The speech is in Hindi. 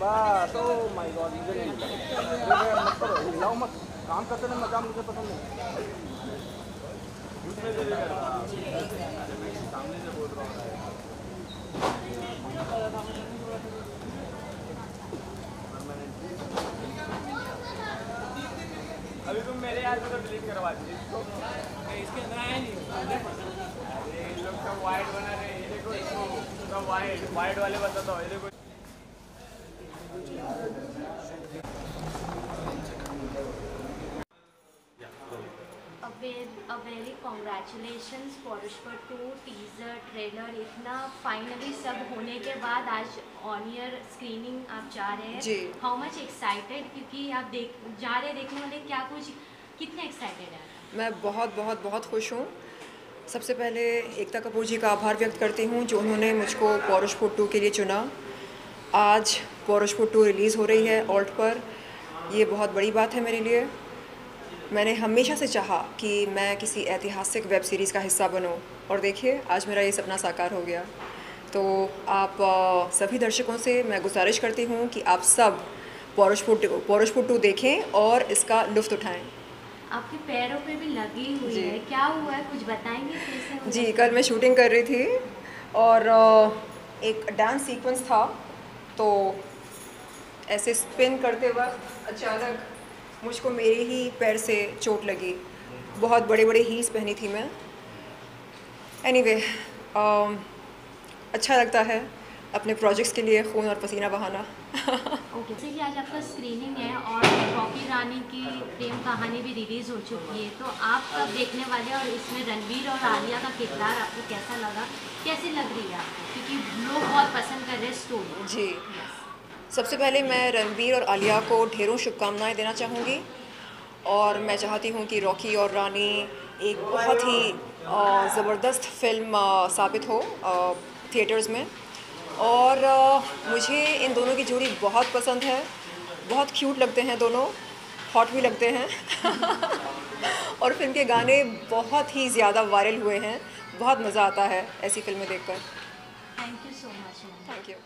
बस ओ माय गॉड मत काम करते ना मज़ा मुझे पसंद नहीं सामने से बोल रहा हूँ अभी तुम मेरे यार को तो डिलीट करवा दीजिए। इसको इसके अंदर आया नहीं अरे ये लोग सब वाइट बना रहे हैं। ये देखो इसको सब वाइट वाइट वाले बता दो। ये देखो A very, a very congratulations Pushpa two teaser trailer इतना फाइनली सब होने के बाद आज ऑन ईयर स्क्रीनिंग आप जा रहे हैं। हाउ मच एक्साइटेड क्योंकि आप देख जा रहे देखने वाले क्या कुछ कितने एक्साइटेड हैं? मैं बहुत बहुत बहुत खुश हूँ। सबसे पहले एकता कपूर जी का आभार व्यक्त करती हूँ जो उन्होंने मुझको पौरुषपुर टू के लिए चुना। आज पौरुषपुर टू रिलीज़ हो रही है ऑल्ट पर। ये बहुत बड़ी बात है मेरे लिए। मैंने हमेशा से चाहा कि मैं किसी ऐतिहासिक वेब सीरीज़ का हिस्सा बनूं। और देखिए आज मेरा ये सपना साकार हो गया। तो आप सभी दर्शकों से मैं गुजारिश करती हूँ कि आप सब पौरुषपुर टू पौरुषपुर टू देखें और इसका लुफ्त उठाएँ। आपके पैरों पे भी लगी हुई है। क्या हुआ है? कुछ बताएँगे कैसे जी कल मैं शूटिंग कर रही थी और एक डांस सीक्वेंस था। तो ऐसे स्पिन करते वक्त अचानक मुझको मेरे ही पैर से चोट लगी। बहुत बड़े बड़े हील्स पहनी थी मैं। एनीवे अच्छा लगता है अपने प्रोजेक्ट्स के लिए खून और पसीना बहाना। ओके जैसे कि आज आपका स्क्रीनिंग है और रॉकी रानी की प्रेम कहानी भी रिलीज़ हो चुकी है। तो आप कब देखने वाले और इसमें रणवीर और आलिया का किरदार आपको कैसा लगा? कैसी लग रही है आपको? क्योंकि लोग बहुत पसंद कर रहे हैं स्टोरी जी। सबसे पहले मैं रणबीर और आलिया को ढेरों शुभकामनाएँ देना चाहूँगी और मैं चाहती हूँ कि रॉकी और रानी एक बहुत ही ज़बरदस्त फ़िल्म साबित हो थिएटर्स में। और मुझे इन दोनों की जोड़ी बहुत पसंद है बहुत क्यूट लगते हैं दोनों हॉट भी लगते हैं। और फ़िल्म के गाने बहुत ही ज़्यादा वायरल हुए हैं बहुत मज़ा आता है ऐसी फ़िल्में देखकर। Thank you so much thank you